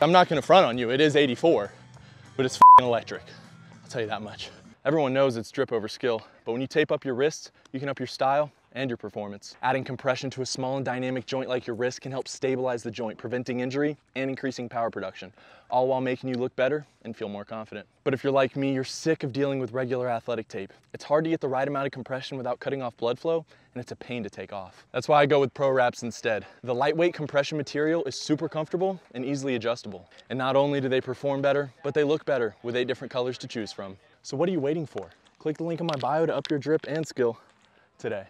I'm not gonna front on you, it is 84, but it's electric. I'll tell you that much. Everyone knows it's drip over skill, but when you tape up your wrists, you can up your style and your performance. Adding compression to a small and dynamic joint like your wrist can help stabilize the joint, preventing injury and increasing power production, all while making you look better and feel more confident. But if you're like me, you're sick of dealing with regular athletic tape. It's hard to get the right amount of compression without cutting off blood flow, and it's a pain to take off. That's why I go with Pro Wraps instead. The lightweight compression material is super comfortable and easily adjustable. And not only do they perform better, but they look better with eight different colors to choose from. So what are you waiting for? Click the link in my bio to up your drip and skill today.